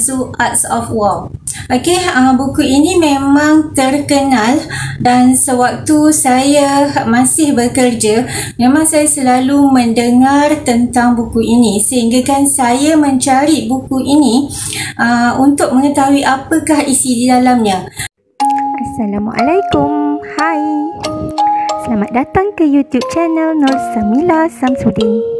Zoo Arts of War. Okey, uh, buku ini memang terkenal dan sewaktu saya masih bekerja, memang saya selalu mendengar tentang buku ini sehingga kan saya mencari buku ini uh, untuk mengetahui apakah isi di dalamnya. Assalamualaikum. Hai. Selamat datang ke YouTube channel Nur Samila Samsudin.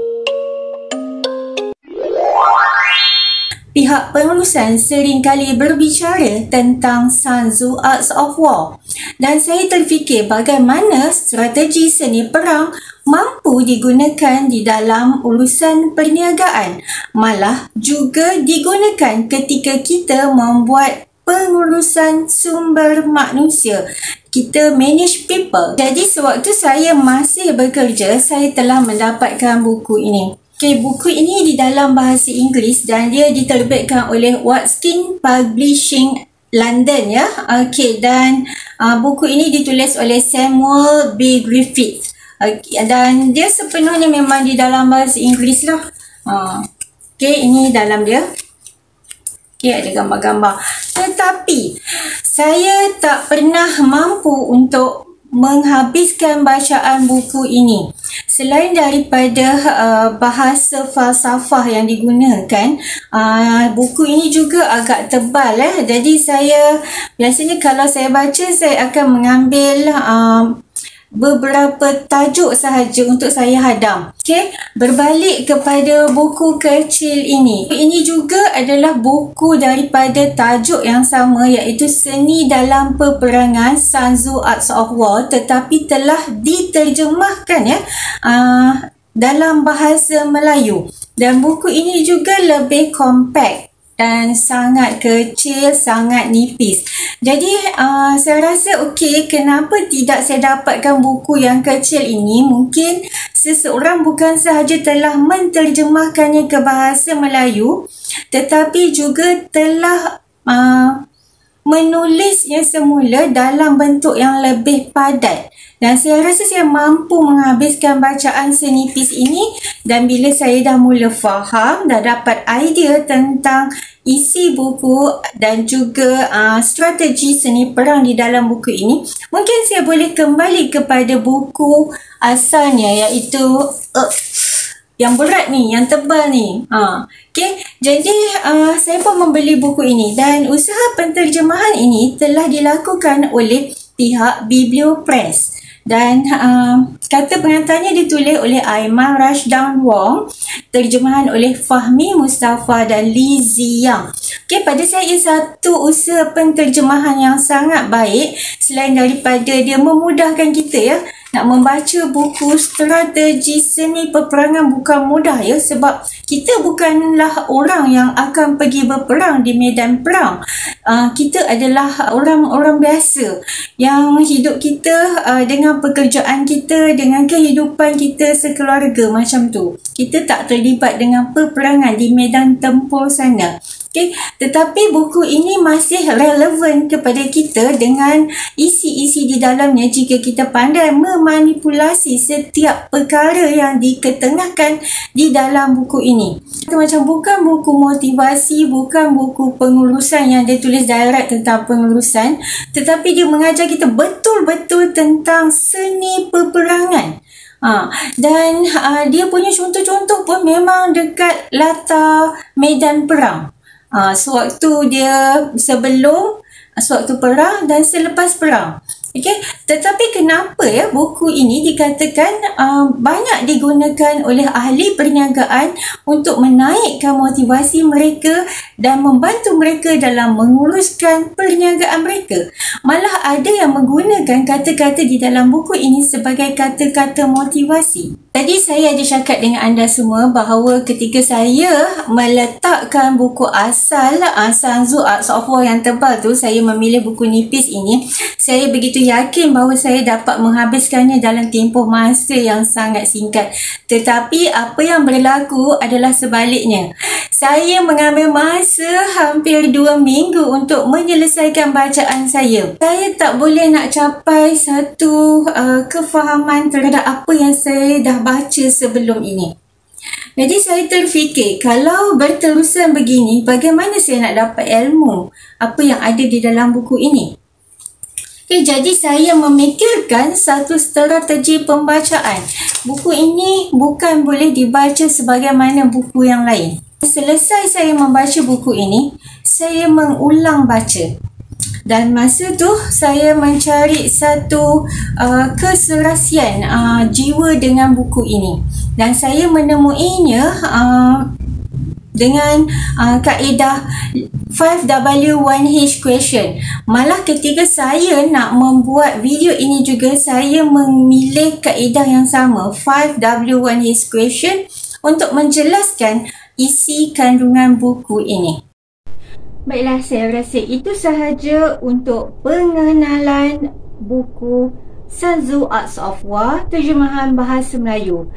Pihak pengurusan seringkali berbicara tentang Sun Tzu Arts of War. Dan saya terfikir bagaimana strategi seni perang mampu digunakan di dalam urusan perniagaan. Malah juga digunakan ketika kita membuat pengurusan sumber manusia. Kita manage people. Jadi sewaktu saya masih bekerja saya telah mendapatkan buku ini Okay, buku ini di dalam bahasa Inggeris dan dia diterbitkan oleh Watkins Publishing London ya. Okay, dan uh, buku ini ditulis oleh Samuel B. Griffith. Okay, dan dia sepenuhnya memang di dalam bahasa Inggeris lah. Uh, okay, ini dalam dia. Okay, ada gambar-gambar. Tetapi, saya tak pernah mampu untuk menghabiskan bacaan buku ini. Selain daripada uh, bahasa falsafah yang digunakan, uh, buku ini juga agak tebal eh. Jadi saya biasanya kalau saya baca saya akan mengambil uh, beberapa tajuk sahaja untuk saya hadam. Okey, berbalik kepada buku kecil ini. Ini juga adalah buku daripada tajuk yang sama iaitu Seni dalam Peperangan Sun Tzu Arts of War tetapi telah diterjemahkan ya uh, dalam bahasa Melayu. Dan buku ini juga lebih compact dan sangat kecil, sangat nipis. Jadi uh, saya rasa okey, kenapa tidak saya dapatkan buku yang kecil ini? Mungkin seseorang bukan sahaja telah menterjemahkannya ke bahasa Melayu, tetapi juga telah uh, menulisnya semula dalam bentuk yang lebih padat. Dan saya rasa saya mampu menghabiskan bacaan senipis ini dan bila saya dah mula faham, dah dapat idea tentang isi buku dan juga uh, strategi seni perang di dalam buku ini, mungkin saya boleh kembali kepada buku asalnya iaitu uh, yang berat ni, yang tebal ni. Ha. Okay, jadi uh, saya pun membeli buku ini dan usaha penterjemahan ini telah dilakukan oleh pihak Biblio Press dan uh, kata pengantarnya ditulis oleh Aiman Rashdan Wong terjemahan oleh Fahmi Mustafa dan Li Ziyang okay, pada saya satu usaha penterjemahan yang sangat baik selain daripada dia memudahkan kita ya nak membaca buku strategi seni peperangan bukan mudah ya sebab kita bukanlah orang yang akan pergi berperang di medan perang. Uh, kita adalah orang-orang biasa yang hidup kita uh, dengan pekerjaan kita, dengan kehidupan kita sekeluarga macam tu. Kita tak terlibat dengan peperangan di medan tempur sana. Okay. Tetapi buku ini masih relevan kepada kita dengan isi-isi di dalamnya jika kita pandai memanipulasi setiap perkara yang diketengahkan di dalam buku ini. Itu macam bukan buku motivasi, bukan buku pengurusan yang dia tulis direct tentang pengurusan tetapi dia mengajar kita betul-betul tentang seni peperangan. Ha, dan uh, dia punya contoh-contoh pun memang dekat latar medan perang. Ha, sewaktu dia sebelum, sewaktu perang dan selepas perang. Okay. Tetapi kenapa ya buku ini dikatakan uh, banyak digunakan oleh ahli perniagaan untuk menaikkan motivasi mereka dan membantu mereka dalam menguruskan perniagaan mereka. Malah ada yang menggunakan kata-kata di dalam buku ini sebagai kata-kata motivasi. Tadi saya ada cakap dengan anda semua bahawa ketika saya meletakkan buku asal Sanzu Arts of War yang tebal tu, saya memilih buku nipis ini, saya begitu yakin bahawa saya dapat menghabiskannya dalam tempoh masa yang sangat singkat. Tetapi apa yang berlaku adalah sebaliknya. Saya mengambil masa hampir dua minggu untuk menyelesaikan bacaan saya. Saya tak boleh nak capai satu uh, kefahaman terhadap apa yang saya dah baca sebelum ini. Jadi saya terfikir kalau berterusan begini bagaimana saya nak dapat ilmu apa yang ada di dalam buku ini. Okay, jadi saya memikirkan satu strategi pembacaan. Buku ini bukan boleh dibaca sebagaimana buku yang lain. Selesai saya membaca buku ini, saya mengulang baca. Dan masa tu saya mencari satu uh, keserasian uh, jiwa dengan buku ini dan saya menemuinya uh, dengan uh, kaedah 5W1H question. Malah ketika saya nak membuat video ini juga saya memilih kaedah yang sama 5W1H question untuk menjelaskan isi kandungan buku ini. Baiklah, saya rasa itu sahaja untuk pengenalan buku Sanzu Arts of War terjemahan bahasa Melayu.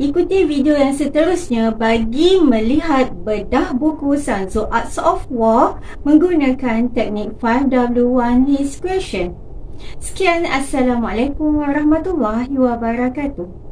Ikuti video yang seterusnya bagi melihat bedah buku Sanzu Arts of War menggunakan teknik 5W1 His Question. Sekian, Assalamualaikum warahmatullahi wabarakatuh.